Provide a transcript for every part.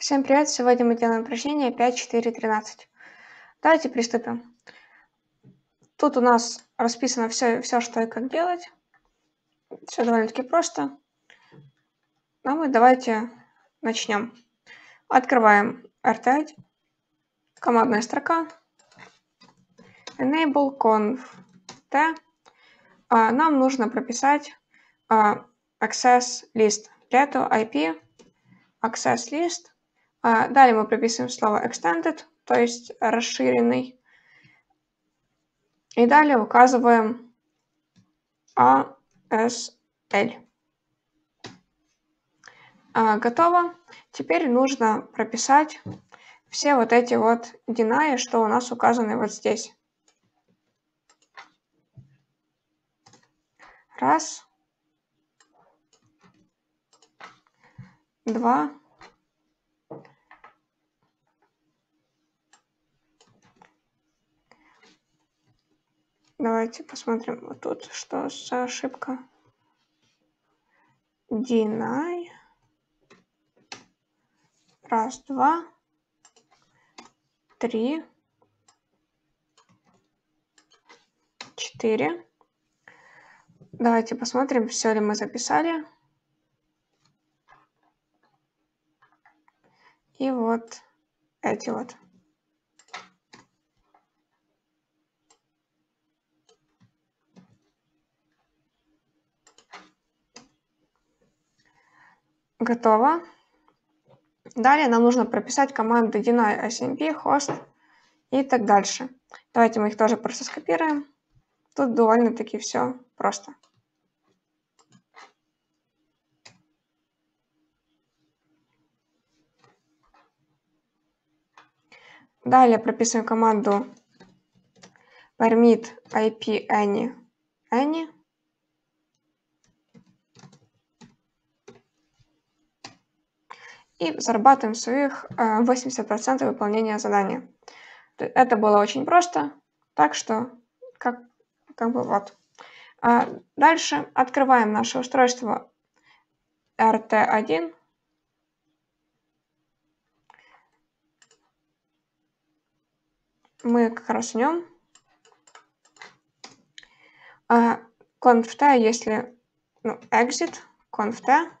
Всем привет! Сегодня мы делаем упражнение 5, 4, 13. Давайте приступим. Тут у нас расписано все, все что и как делать. Все довольно-таки просто. Ну мы давайте начнем. Открываем RT, командная строка, enable conf t. А, нам нужно прописать а, access list. Для этого IP access list далее мы прописываем слово extended, то есть расширенный. И далее указываем ASL. А, готово. Теперь нужно прописать все вот эти вот deny, что у нас указаны вот здесь. Раз. Два. Давайте посмотрим вот тут, что за ошибка. Deny. Раз, два, три, четыре. Давайте посмотрим, все ли мы записали. И вот эти вот. Готово. Далее нам нужно прописать команды deny smp, host и так дальше. Давайте мы их тоже просто скопируем. Тут довольно-таки все просто. Далее прописываем команду permit IP any, any и зарабатываем своих 80% э, выполнения задания. Это было очень просто, так что как, как бы вот. А дальше открываем наше устройство RT1. Мы как раз в нем. А, conft, если ну, exit, conft,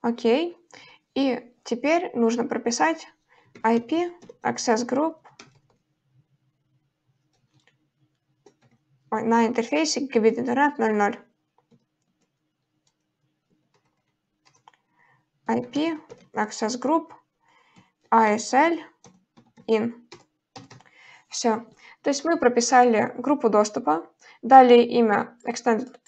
Окей. И теперь нужно прописать IP access group на интерфейсе gigabit интернет 00. IP access group ASL in. Все. То есть мы прописали группу доступа, дали имя extended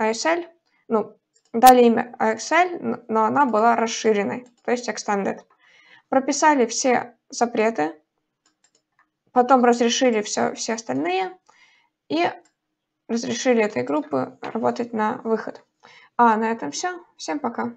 ASL, ну, Дали имя Excel, но она была расширенной, то есть extended. Прописали все запреты, потом разрешили все, все остальные и разрешили этой группы работать на выход. А на этом все. Всем пока.